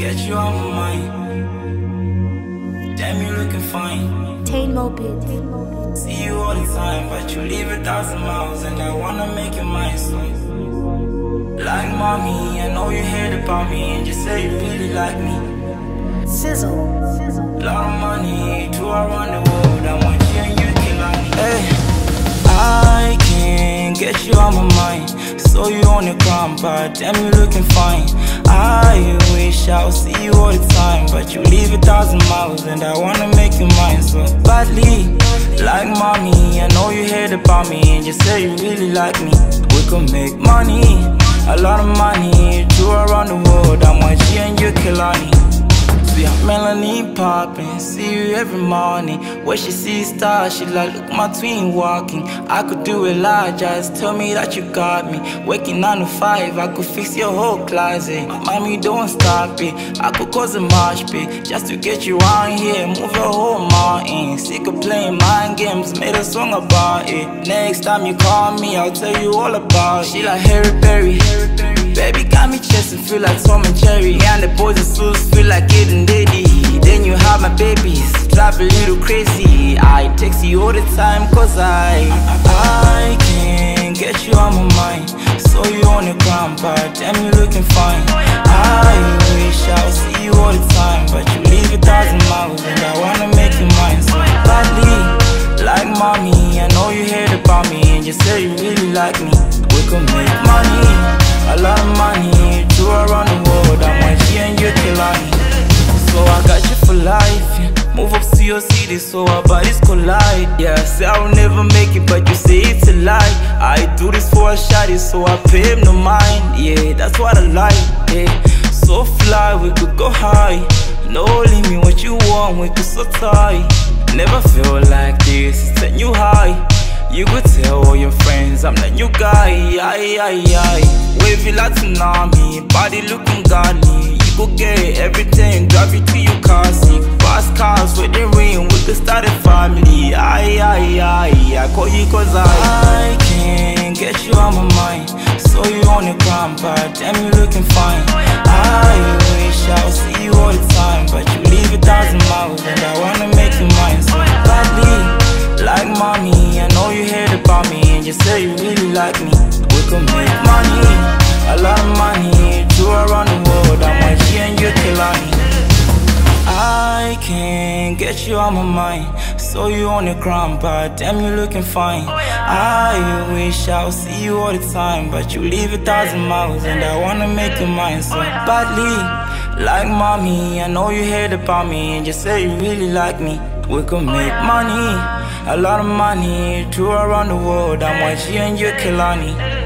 get you on my mind. Damn, you looking fine. Tain Moped. See you all the time, but you live a thousand miles, and I wanna make you mine. So, like mommy, I know you heard about me, and you say you really like me. Sizzle. Lot of money, to So you on the ground, but damn, you looking fine. I wish I would see you all the time, but you live a thousand miles, and I wanna make you mine so badly. Like mommy, I know you heard about me, and you say you really like me. We could make money, a lot of money, to around the world. I want you and you Kilani. Melanin popping, see you every morning. When she sees stars, she like, look my twin walking. I could do it lot, just tell me that you got me. Waking nine to five, I could fix your whole closet. Mommy, don't stop it. I could cause a mosh pit just to get you on here, move your whole mountain. Sick of playing mind games, made a song about it. Next time you call me, I'll tell you all about it. She like Halle Berry. Baby got me chasing, feel like Tom and Jerry. And the boys and Suits feel like getting Then you have my babies, drive a little crazy. I text you all the time, cause I, I can't get you on my mind. So you on the ground, but damn, you looking fine. Move up to your city so our bodies collide. Yeah, say I will never make it, but you say it's a lie. I do this for a shotty, so I pay him no mind. Yeah, that's what I like. Yeah, so fly, we could go high. No limit, what you want, we could so tight. Never feel like this, it's a new high. You could tell all your friends I'm the new guy. Aye, aye, aye. Wavy like tsunami, body looking godly. You could get everything, drive you to your could start a family. Aye, aye, aye. I call you cause I, I can't get you on my mind. So you on the ground, but damn, you looking fine. On my mind. So you on the ground, but damn, you looking fine. Oh, I wish I would see you all the time, but you live a thousand miles, and I wanna make you mine so oh, badly. Like mommy, I know you heard about me and you say you really like me. We could oh, make money, a lot of money, Tour around the world. I want you and you Kilani.